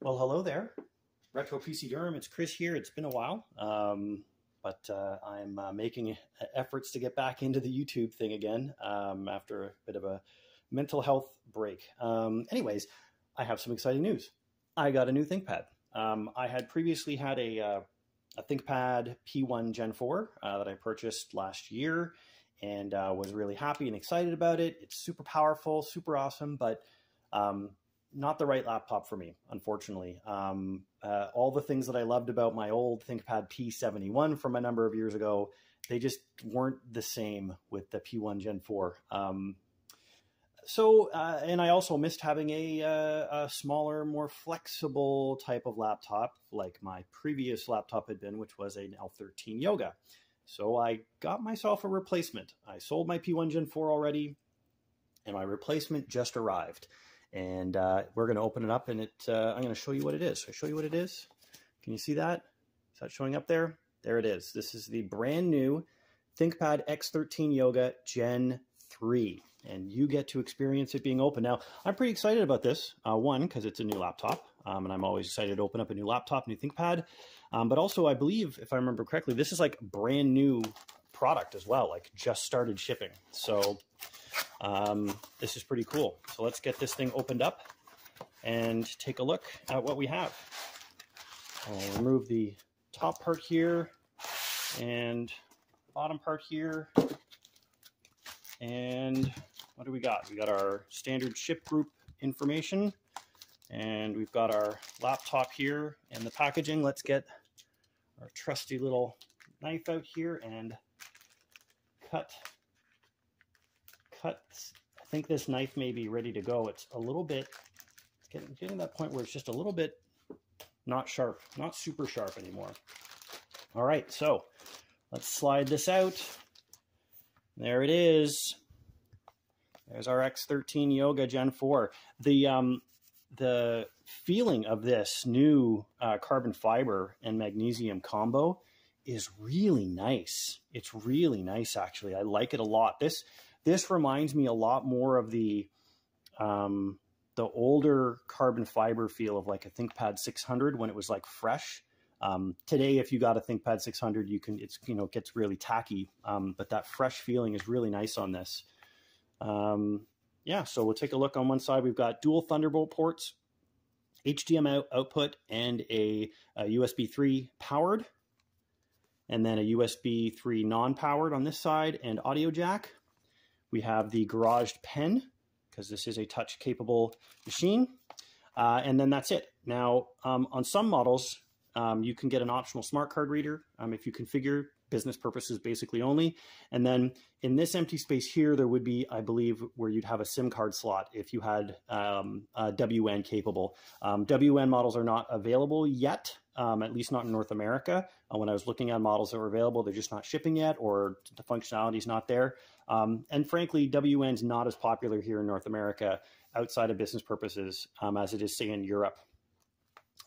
Well, hello there. Retro PC Durham, it's Chris here. It's been a while, um, but uh, I'm uh, making efforts to get back into the YouTube thing again um, after a bit of a mental health break. Um, anyways, I have some exciting news. I got a new ThinkPad. Um, I had previously had a, uh, a ThinkPad P1 Gen 4 uh, that I purchased last year and uh, was really happy and excited about it. It's super powerful, super awesome, but um, not the right laptop for me, unfortunately. Um, uh, all the things that I loved about my old ThinkPad P71 from a number of years ago, they just weren't the same with the P1 Gen 4. Um, so, uh, and I also missed having a, uh, a, smaller, more flexible type of laptop like my previous laptop had been, which was an L13 Yoga. So I got myself a replacement. I sold my P1 Gen 4 already, and my replacement just arrived and uh, we're going to open it up and it uh, I'm going to show you what it is. I show you what it is. Can you see that? Is that showing up there? There it is. This is the brand new ThinkPad X13 Yoga Gen 3 and you get to experience it being open. Now, I'm pretty excited about this. Uh, one, because it's a new laptop, um, and I'm always excited to open up a new laptop, new ThinkPad. Um, but also, I believe, if I remember correctly, this is like brand new product as well, like just started shipping. So um, this is pretty cool. So let's get this thing opened up and take a look at what we have. I'll remove the top part here and bottom part here. And what do we got? We got our standard ship group information and we've got our laptop here and the packaging. Let's get our trusty little knife out here and cut cut. I think this knife may be ready to go. It's a little bit, it's getting, getting that point where it's just a little bit not sharp, not super sharp anymore. All right, so let's slide this out. There it is. There's our X13 Yoga Gen 4. The um, the feeling of this new uh, carbon fiber and magnesium combo is really nice. It's really nice, actually. I like it a lot. This this reminds me a lot more of the um, the older carbon fiber feel of like a ThinkPad 600 when it was like fresh. Um, today, if you got a ThinkPad 600, you can it's you know gets really tacky, um, but that fresh feeling is really nice on this. Um, yeah, so we'll take a look on one side. We've got dual Thunderbolt ports, HDMI out output, and a, a USB 3 powered, and then a USB 3 non-powered on this side, and audio jack. We have the garaged pen, because this is a touch capable machine. Uh, and then that's it. Now, um, on some models, um, you can get an optional smart card reader um, if you configure business purposes basically only. And then in this empty space here, there would be, I believe, where you'd have a SIM card slot if you had um, WWAN capable. Um, WWAN models are not available yet, um, at least not in North America. Uh, when I was looking at models that were available, they're just not shipping yet or the functionality is not there. Um, and frankly, WWAN is not as popular here in North America outside of business purposes um, as it is, say, in Europe.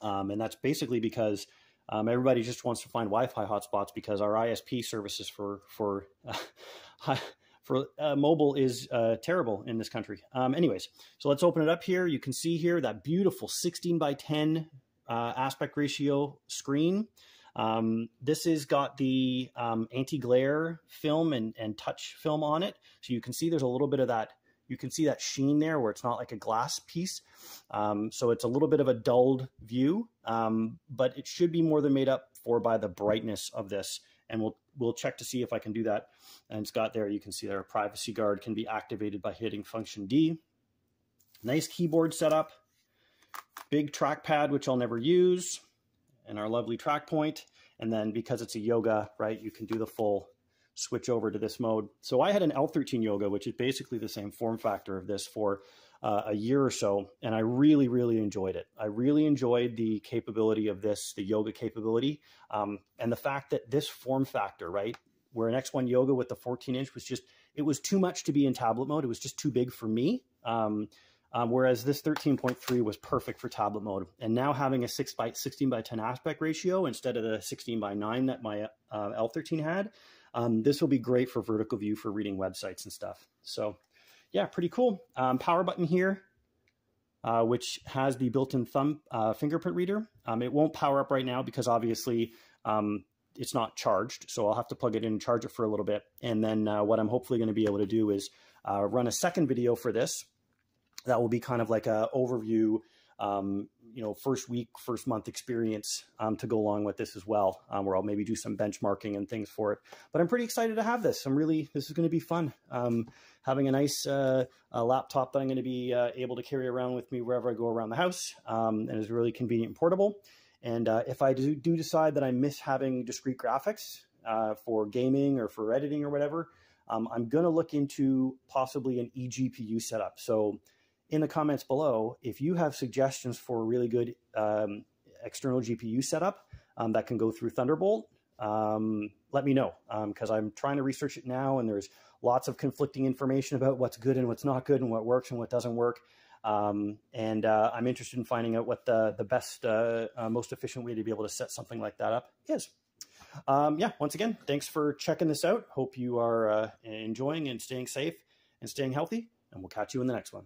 Um, and that's basically because um, everybody just wants to find Wi-Fi hotspots because our ISP services for for uh, for uh, mobile is uh, terrible in this country. Um, anyways, so let's open it up here. You can see here that beautiful 16 by 10 uh, aspect ratio screen. Um, this has got the um, anti-glare film and, and touch film on it. So you can see there's a little bit of that, you can see that sheen there where it's not like a glass piece. Um, so it's a little bit of a dulled view, um, but it should be more than made up for by the brightness of this. And we'll, we'll check to see if I can do that. And it's got there, you can see there, a privacy guard can be activated by hitting function D. Nice keyboard setup, big trackpad, which I'll never use and our lovely track point. And then because it's a yoga, right, you can do the full switch over to this mode. So I had an L13 yoga, which is basically the same form factor of this for uh, a year or so. And I really, really enjoyed it. I really enjoyed the capability of this, the yoga capability. Um, and the fact that this form factor, right, where an X1 yoga with the 14 inch was just, it was too much to be in tablet mode. It was just too big for me. Um, um, whereas this 13.3 was perfect for tablet mode. And now having a 6 by 16 by 10 aspect ratio instead of the 16 by 9 that my uh, L13 had, um, this will be great for vertical view for reading websites and stuff. So yeah, pretty cool. Um, power button here. uh, which has the built-in thumb uh, fingerprint reader. Um, it won't power up right now because obviously um, it's not charged. So I'll have to plug it in and charge it for a little bit. And then uh, what I'm hopefully going to be able to do is uh, run a second video for this. That will be kind of like a overview, um, you know, first week, first month experience um, to go along with this as well, um, where I'll maybe do some benchmarking and things for it. But I'm pretty excited to have this. I'm really, this is going to be fun. Um, having a nice uh, a laptop that I'm going to be uh, able to carry around with me wherever I go around the house um, and is really convenient and portable. And uh, if I do, do, decide that I miss having discrete graphics uh, for gaming or for editing or whatever, um, I'm going to look into possibly an eGPU setup. So in the comments below, if you have suggestions for a really good um, external GPU setup um, that can go through Thunderbolt, um, let me know because um, I'm trying to research it now and there's lots of conflicting information about what's good and what's not good and what works and what doesn't work. Um, and uh, I'm interested in finding out what the, the best, uh, uh, most efficient way to be able to set something like that up is. Um, yeah, once again, thanks for checking this out. Hope you are uh, enjoying and staying safe and staying healthy, and we'll catch you in the next one.